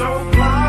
so blind.